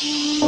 Bye.